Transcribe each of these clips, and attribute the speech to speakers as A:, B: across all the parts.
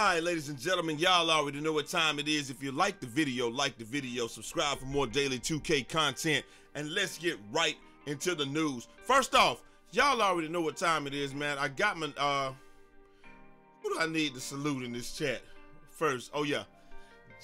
A: All right, ladies and gentlemen, y'all already know what time it is. If you like the video, like the video, subscribe for more daily 2K content, and let's get right into the news. First off, y'all already know what time it is, man. I got my, uh, who do I need to salute in this chat? First, oh yeah.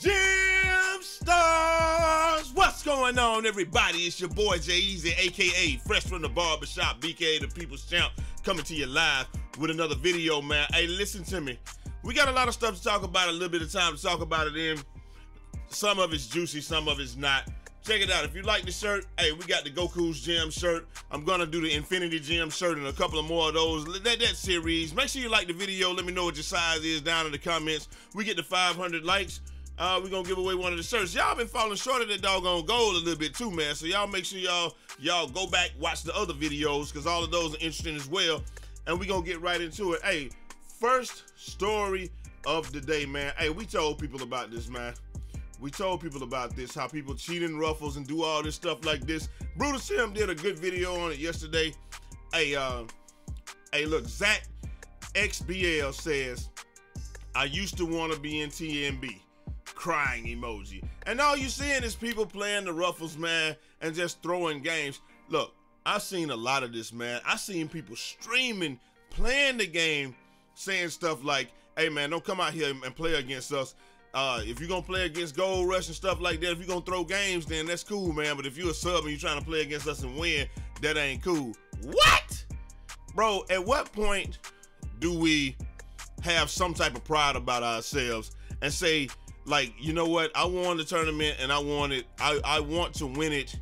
A: Jim Stars! What's going on, everybody? It's your boy Jai Eazy, aka Fresh from the Barbershop, BK the People's Champ, coming to you live with another video, man. Hey, listen to me. We got a lot of stuff to talk about, a little bit of time to talk about it in. Some of it's juicy, some of it's not. Check it out. If you like the shirt, hey, we got the Goku's Gym shirt. I'm gonna do the Infinity Gym shirt and a couple of more of those. That that series. Make sure you like the video. Let me know what your size is down in the comments. We get to 500 likes. Uh, we're gonna give away one of the shirts. Y'all been falling short of that doggone goal a little bit too, man. So y'all make sure y'all y'all go back watch the other videos because all of those are interesting as well. And we gonna get right into it. Hey, first story of the day, man. Hey, we told people about this, man. We told people about this, how people cheat in ruffles and do all this stuff like this. Brutalsim did a good video on it yesterday. Hey, uh, hey, look, Zach XBL says, I used to want to be in TMB. Crying emoji. And all you seeing is people playing the ruffles, man, and just throwing games. Look, I've seen a lot of this, man. I've seen people streaming, playing the game, saying stuff like, hey, man, don't come out here and play against us uh, if you're gonna play against Gold Rush and stuff like that, if you're gonna throw games, then that's cool, man. But if you're a sub and you're trying to play against us and win, that ain't cool. What? Bro, at what point do we have some type of pride about ourselves and say, like, you know what, I won the tournament and I want it, I, I want to win it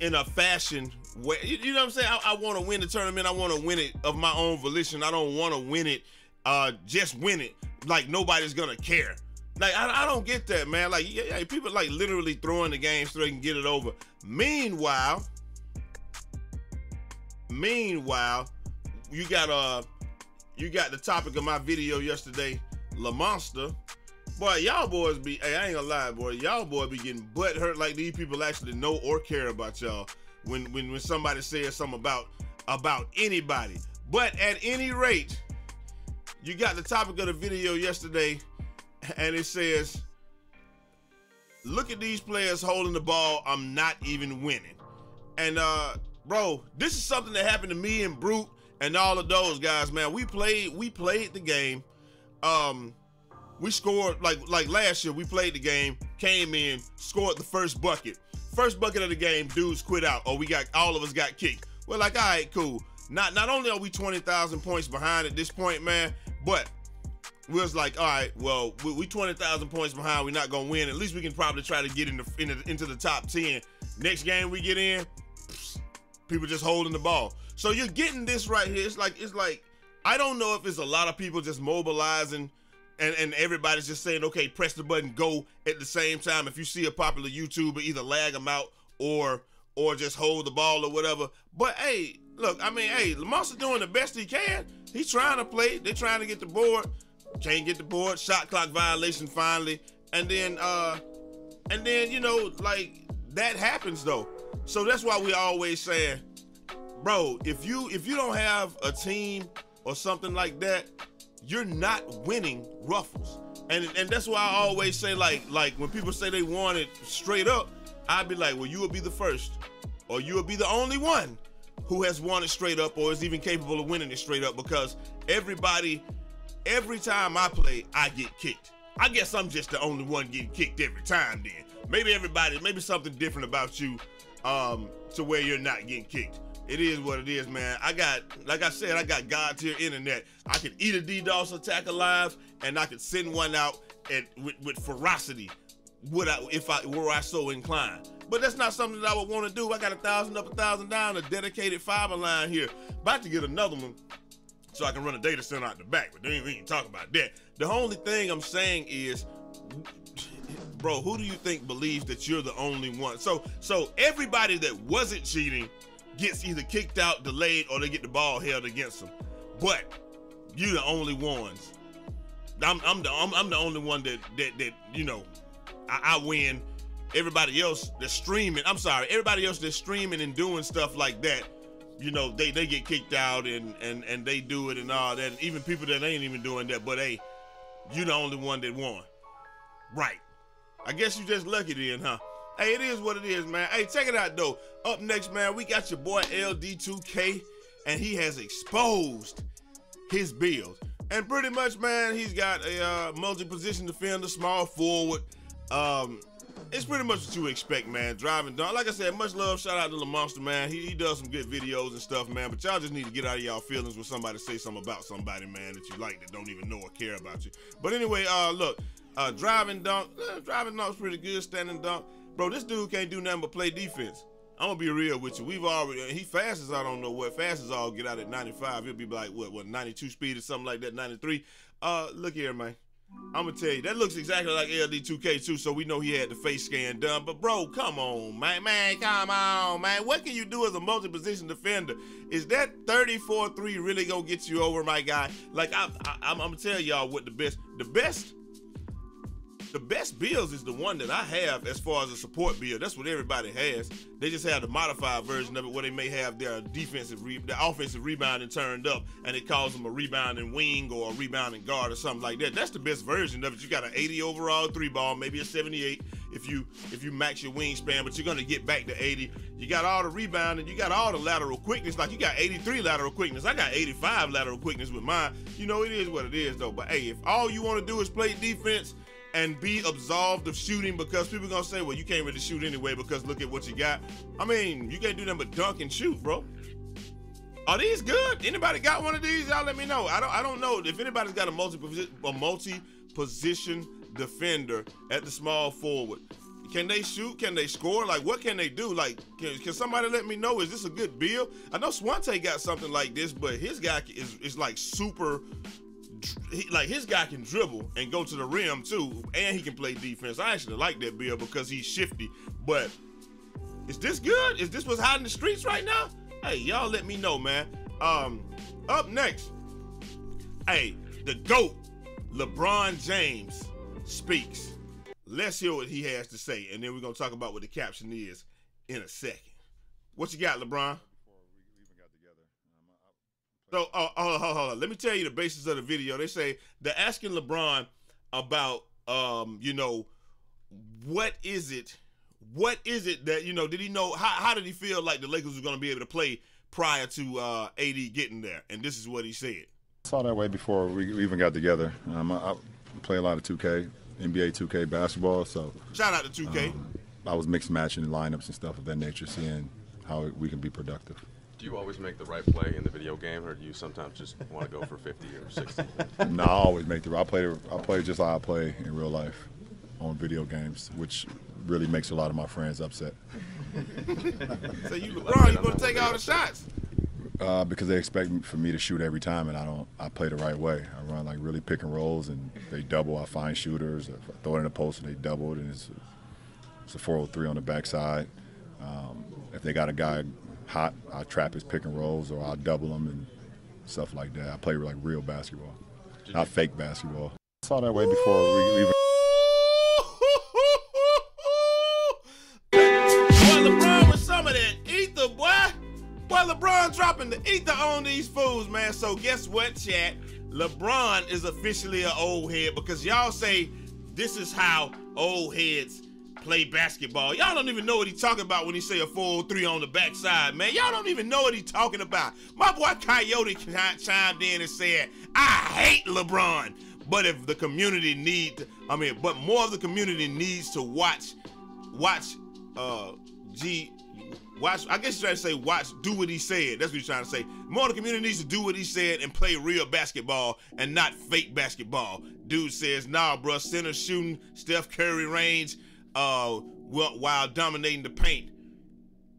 A: in a fashion where you know what I'm saying? I, I want to win the tournament, I want to win it of my own volition. I don't want to win it, uh, just win it like nobody's gonna care. Like I, I don't get that, man. Like yeah, yeah, people like literally throwing the game so they can get it over. Meanwhile, meanwhile, you got uh you got the topic of my video yesterday, La Monster. Boy, y'all boys be hey, I ain't gonna lie, boy. Y'all boy be getting butt hurt like these people actually know or care about y'all when when when somebody says something about about anybody. But at any rate, you got the topic of the video yesterday and it says, "Look at these players holding the ball. I'm not even winning." And uh, bro, this is something that happened to me and Brute and all of those guys. Man, we played we played the game. Um, we scored like like last year. We played the game, came in, scored the first bucket. First bucket of the game, dudes quit out. Oh, we got all of us got kicked. We're like, all right, cool. Not not only are we twenty thousand points behind at this point, man, but we was like, all right, well, we, we 20,000 points behind. We're not to win. At least we can probably try to get in the, in the, into the top 10. Next game we get in, people just holding the ball. So you're getting this right here. It's like, it's like, I don't know if it's a lot of people just mobilizing and, and everybody's just saying, okay, press the button, go at the same time. If you see a popular YouTuber, either lag them out or or just hold the ball or whatever. But hey, look, I mean, hey, Lamar's doing the best he can. He's trying to play. They're trying to get the board. Can't get the board. Shot clock violation finally. And then uh and then, you know, like that happens though. So that's why we always say, bro, if you if you don't have a team or something like that, you're not winning ruffles. And and that's why I always say like like when people say they want it straight up, I'd be like, well, you will be the first, or you will be the only one who has won it straight up or is even capable of winning it straight up because everybody every time I play, I get kicked. I guess I'm just the only one getting kicked every time then. Maybe everybody, maybe something different about you um, to where you're not getting kicked. It is what it is, man. I got, like I said, I got God tier internet. I could eat a DDoS attack alive, and I could send one out at, with, with ferocity, would I, if I were I so inclined. But that's not something that I would want to do. I got a thousand up, a thousand down, a dedicated fiber line here. About to get another one so I can run a data center out the back. But we ain't talking about that. The only thing I'm saying is, bro, who do you think believes that you're the only one? So, so everybody that wasn't cheating gets either kicked out, delayed, or they get the ball held against them. But you the only ones. I'm, I'm the I'm, I'm, the only one that that that you know I, I win. Everybody else that's streaming, I'm sorry, everybody else that's streaming and doing stuff like that you know, they, they get kicked out and, and, and they do it and all that. Even people that ain't even doing that, but hey, you the only one that won. Right. I guess you just lucky then, huh? Hey, it is what it is, man. Hey, check it out though. Up next, man, we got your boy LD2K, and he has exposed his build. And pretty much, man, he's got a uh, multi-position defender, small forward. Um, it's pretty much what you expect, man. Driving dunk. Like I said, much love. Shout out to the Monster, man. He, he does some good videos and stuff, man. But y'all just need to get out of y'all feelings when somebody say something about somebody, man, that you like that don't even know or care about you. But anyway, uh, look, uh, driving dunk. Eh, driving dunk's pretty good. Standing dunk. Bro, this dude can't do nothing but play defense. I'm gonna be real with you. We've already he fast as I don't know what fast as all get out at 95. He'll be like what what 92 speed or something like that, 93. Uh, look here, man. I'm gonna tell you that looks exactly like LD2K too, so we know he had the face scan done. But bro, come on, man, man, come on, man. What can you do as a multi-position defender? Is that 34-3 really gonna get you over, my guy? Like I, I, I'm, I'm gonna tell y'all what the best, the best the best builds is the one that I have as far as a support build. That's what everybody has. They just have the modified version of it where they may have their defensive, re- their offensive rebounding turned up, and it calls them a rebounding wing or a rebounding guard or something like that. That's the best version of it. You got an 80 overall three ball, maybe a 78 if you if you max your wingspan, but you're gonna get back to 80. You got all the rebounding, you got all the lateral quickness. Like you got 83 lateral quickness. I got 85 lateral quickness with mine. You know it is what it is though. But hey, if all you want to do is play defense and be absolved of shooting because people gonna say, well, you can't really shoot anyway because look at what you got. I mean, you can't do nothing but dunk and shoot, bro. Are these good? Anybody got one of these? Y'all let me know. I don't I don't know if anybody's got a multi a multi position defender at the small forward. Can they shoot? Can they score? Like, what can they do? Like, can, can somebody let me know? Is this a good build? I know Swante got something like this, but his guy is, is like super like his guy can dribble and go to the rim too, and he can play defense. I actually like that Bill because he's shifty. But is this good? Is this what's hot in the streets right now? Hey, y'all let me know, man. Um, up next, hey, the GOAT, LeBron James, speaks. Let's hear what he has to say, and then we're gonna talk about what the caption is in a second. What you got, LeBron? So, uh, hold on, hold on. Let me tell you the basis of the video. They say they're asking LeBron about, um, you know, what is it? What is it that you know? Did he know? How, how did he feel like the Lakers was going to be able to play prior to uh, AD getting there? And this is what he said.
B: I saw that way before we even got together. Um, I, I, play a lot of 2K, NBA 2K basketball. So
A: shout out to 2K.
B: Um, I was mix matching lineups and stuff of that nature, seeing how we can be productive.
C: Do you always make the right play in the video game, or do you sometimes just want to go for 50 or 60?
B: no, I always make the. I play. I play just like I play in real life, on video games, which really makes a lot of my friends upset.
A: so you LeBron, you going to take all the shots?
B: Uh, because they expect for me to shoot every time, and I don't. I play the right way. I run like really pick and rolls, and they double. I find shooters. If I throw it in the post, and they double it, and it's, it's a 403 on the backside. Um, if they got a guy hot, I trap his pick and rolls or I'll double them and stuff like that. I play like real basketball, not fake basketball. I saw that way before we even.
A: boy, LeBron with some of that ether, boy. Boy, LeBron dropping the ether on these fools, man. So guess what, chat? LeBron is officially an old head because y'all say this is how old heads play basketball. Y'all don't even know what he's talking about when he say a 403 on the backside, man. Y'all don't even know what he's talking about. My boy Coyote chimed in and said, I hate LeBron. But if the community need, I mean, but more of the community needs to watch, watch, uh, G, watch. I guess you're trying to say watch, do what he said. That's what you're trying to say. More of the community needs to do what he said and play real basketball and not fake basketball. Dude says, nah, bro, center shooting, Steph Curry range, uh, while dominating the paint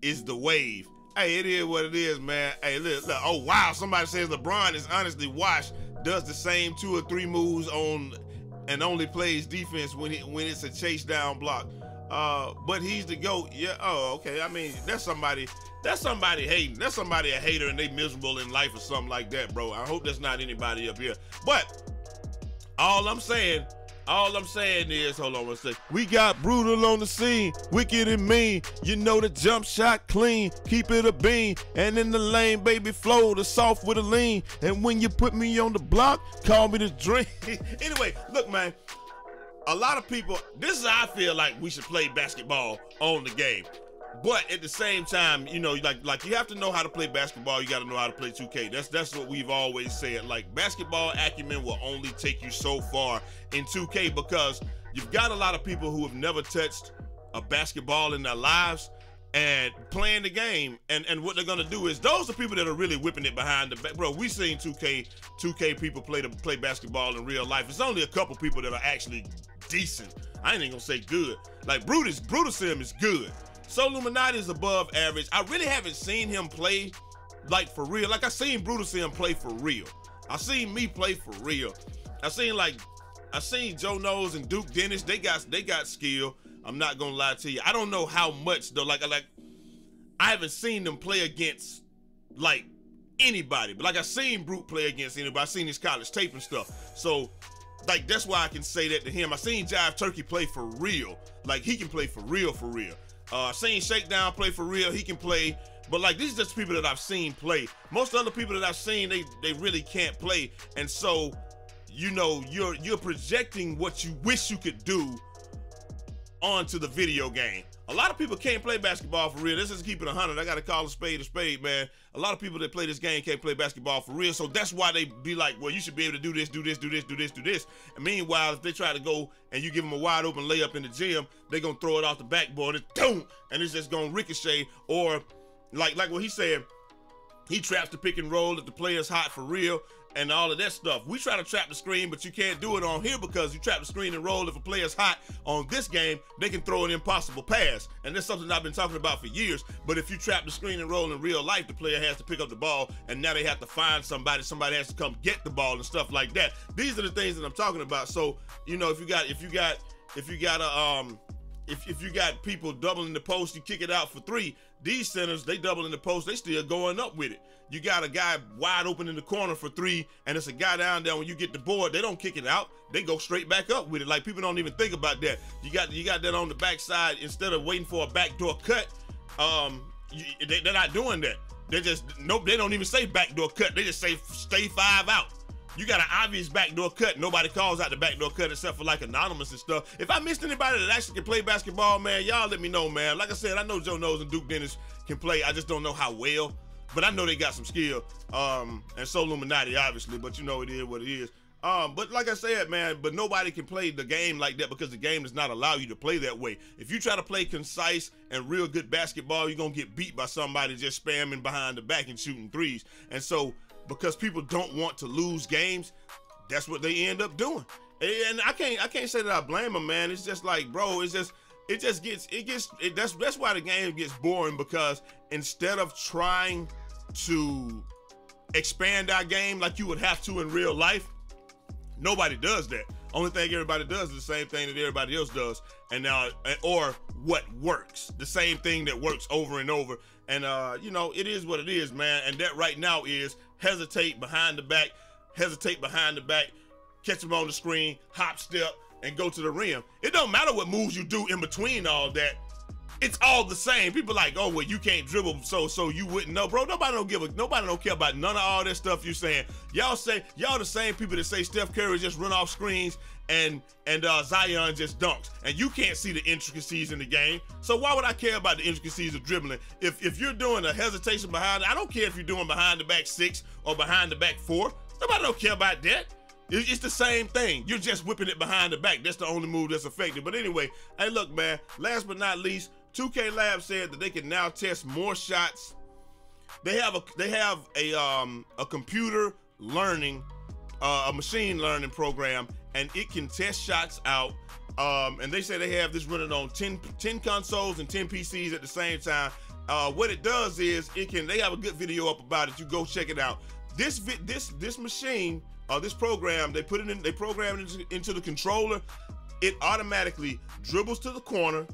A: is the wave. Hey, it is what it is, man. Hey, look, look. Oh, wow. Somebody says LeBron is honestly washed, does the same two or three moves on and only plays defense when it when it's a chase down block. Uh, but he's the GOAT. Yeah, oh, okay. I mean, that's somebody that's somebody hating. That's somebody a hater and they miserable in life or something like that, bro. I hope that's not anybody up here. But all I'm saying All I'm saying is, hold on one second. We got brutal on the scene, wicked and mean. You know the jump shot clean, keep it a bean. And in the lane, baby, flow the soft with a lean. And when you put me on the block, call me the dream. anyway, look, man. A lot of people, this is how I feel like we should play basketball on the game. But at the same time, you know, like like you have to know how to play basketball. You got to know how to play 2K. That's that's what we've always said. Like basketball acumen will only take you so far in 2K because you've got a lot of people who have never touched a basketball in their lives and playing the game. And and what they're gonna do is those are people that are really whipping it behind the back. Bro, we seen 2K 2K people play to play basketball in real life. It's only a couple people that are actually decent. I ain't even gonna say good. Like Brutus, Brutalsim is good. Solluminati is above average. I really haven't seen him play like for real. Like I seen Brutalsim play for real. I seen me play for real. I seen like I seen Joe Knows and Duke Dennis. They got they got skill. I'm not gonna lie to you. I don't know how much though. Like like I haven't seen them play against like anybody. But like I seen Brute play against anybody. I seen his college tape and stuff. So like that's why I can say that to him. I seen Jive Turkey play for real. Like he can play for real, for real. Uh, seen Shakedown play for real. He can play. But like these are just people that I've seen play. Most other people that I've seen, they they really can't play. And so, you know, you're you're projecting what you wish you could do onto the video game. A lot of people can't play basketball for real. This is keeping a hundred. I gotta call a spade a spade, man. A lot of people that play this game can't play basketball for real. So that's why they be like, well, you should be able to do this, do this, do this, do this, do this. And meanwhile, if they try to go and you give them a wide open layup in the gym, they gonna throw it off the backboard and boom, and it's just gonna ricochet. Or like like what he said, he traps the pick and roll if the player's hot for real and all of that stuff. We try to trap the screen, but you can't do it on here because you trap the screen and roll. If a player's hot on this game, they can throw an impossible pass. And that's something I've been talking about for years. But if you trap the screen and roll in real life, the player has to pick up the ball and now they have to find somebody. Somebody has to come get the ball and stuff like that. These are the things that I'm talking about. So, you know, if you got if you got if you got a um if, if you got people doubling the post, you kick it out for three. These centers, they doubling the post, they still going up with it. You got a guy wide open in the corner for three, and it's a guy down there. When you get the board, they don't kick it out. They go straight back up with it. Like people don't even think about that. You got you got that on the backside instead of waiting for a backdoor cut. Um, you, they, they're not doing that. They just nope. They don't even say backdoor cut. They just say stay five out. You got an obvious backdoor cut. Nobody calls out the backdoor cut except for like anonymous and stuff. If I missed anybody that actually can play basketball, man, y'all let me know, man. Like I said, I know Joe Knows and Duke Dennis can play. I just don't know how well. But I know they got some skill. Um, and Solluminati, obviously, but you know it is what it is. Um, but like I said, man, but nobody can play the game like that because the game does not allow you to play that way. If you try to play concise and real good basketball, you're gonna get beat by somebody just spamming behind the back and shooting threes. And so because people don't want to lose games, that's what they end up doing. And I can't I can't say that I blame them, man. It's just like, bro, it's just it just gets it gets it, that's that's why the game gets boring because instead of trying to expand our game like you would have to in real life, nobody does that. Only thing everybody does is the same thing that everybody else does, and now or what works, the same thing that works over and over. And uh, you know, it is what it is, man. And that right now is hesitate behind the back, hesitate behind the back, catch them on the screen, hop step, and go to the rim. It don't matter what moves you do in between all that. It's all the same. People like, oh well, you can't dribble, so so you wouldn't know, bro. Nobody don't give a nobody don't care about none of all that stuff you saying. Y'all say y'all the same people that say Steph Curry just run off screens and and uh, Zion just dunks, and you can't see the intricacies in the game. So why would I care about the intricacies of dribbling? If if you're doing a hesitation behind, I don't care if you're doing behind the back six or behind the back four. Nobody don't care about that. It's the same thing. You're just whipping it behind the back. That's the only move that's effective. But anyway, hey, look, man. Last but not least, 2K Lab said that they can now test more shots. They have a they have a um a computer learning uh, a machine learning program and it can test shots out. Um, and they say they have this running on 10, 10 consoles and 10 PCs at the same time. Uh, what it does is it can. They have a good video up about it. You go check it out. This this this machine or uh, this program, they put it in. They program it into, into the controller. It automatically dribbles to the corner,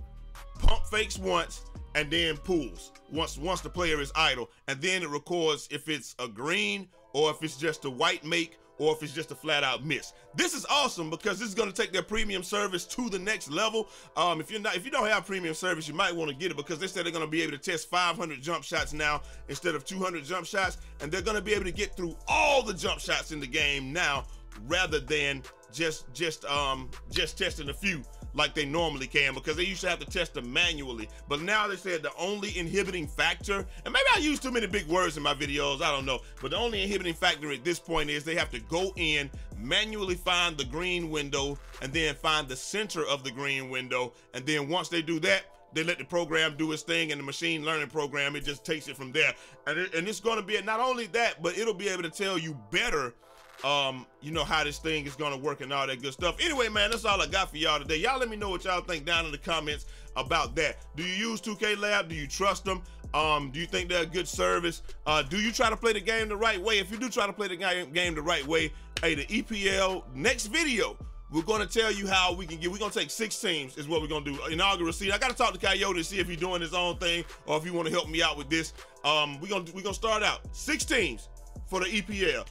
A: pump fakes once, and then pulls once once the player is idle, and then it records if it's a green or if it's just a white make or if it's just a flat out miss. This is awesome because this is going to take their premium service to the next level. Um, if you're not, if you don't have premium service, you might want to get it because they said they're going to be able to test 500 jump shots now instead of 200 jump shots, and they're going to be able to get through all the jump shots in the game now rather than just just um just testing a few like they normally can because they used to have to test them manually. But now they said the only inhibiting factor, and maybe I use too many big words in my videos, I don't know. But the only inhibiting factor at this point is they have to go in, manually find the green window, and then find the center of the green window. And then once they do that, they let the program do its thing and the machine learning program, it just takes it from there. And, it, and it's gonna be not only that, but it'll be able to tell you better um, you know how this thing is gonna work and all that good stuff. Anyway, man, that's all I got for y'all today. Y'all let me know what y'all think down in the comments about that. Do you use 2K Lab? Do you trust them? Um, do you think they're a good service? Uh, do you try to play the game the right way? If you do try to play the game, the right way, hey, the EPL next video, we're gonna tell you how we can get. We're gonna take six teams is what we're gonna do. Inaugural season. I gotta talk to Coyote to see if he's doing his own thing or if you want to help me out with this. Um, we're gonna we're gonna start out six teams for the EPL.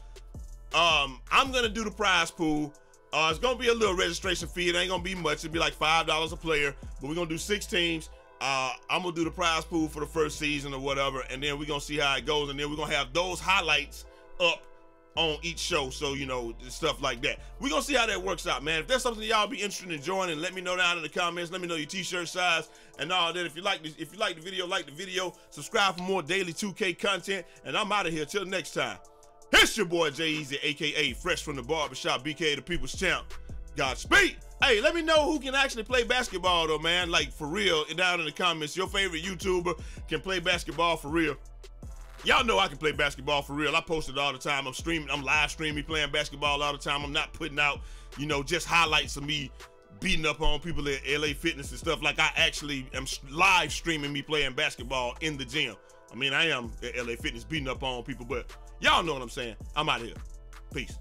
A: Um, I'm gonna do the prize pool. Uh, it's gonna be a little registration fee. It ain't gonna be much. It'll be like five dollars a player. But we're gonna do six teams. Uh, I'm gonna do the prize pool for the first season or whatever, and then we're gonna see how it goes, and then we're gonna have those highlights up on each show. So you know stuff like that. We're gonna see how that works out, man. If there's something y'all be interested in joining, let me know down in the comments. Let me know your t-shirt size and all that. If you like this, if you like the video, like the video, subscribe for more daily 2K content, and I'm out of here. Till next time. It's your boy Jai Eazy, aka Fresh from the Barbershop, BK the People's Champ. Godspeed. Hey, let me know who can actually play basketball though, man. Like for real, down in the comments, your favorite YouTuber can play basketball for real. Y'all know I can play basketball for real. I post it all the time. I'm streaming, I'm live streaming, playing basketball all the time. I'm not putting out, you know, just highlights of me beating up on people at LA Fitness and stuff. Like I actually am live streaming me playing basketball in the gym. I mean, I am at LA Fitness beating up on people, but y'all know what I'm saying. I'm out of here. Peace.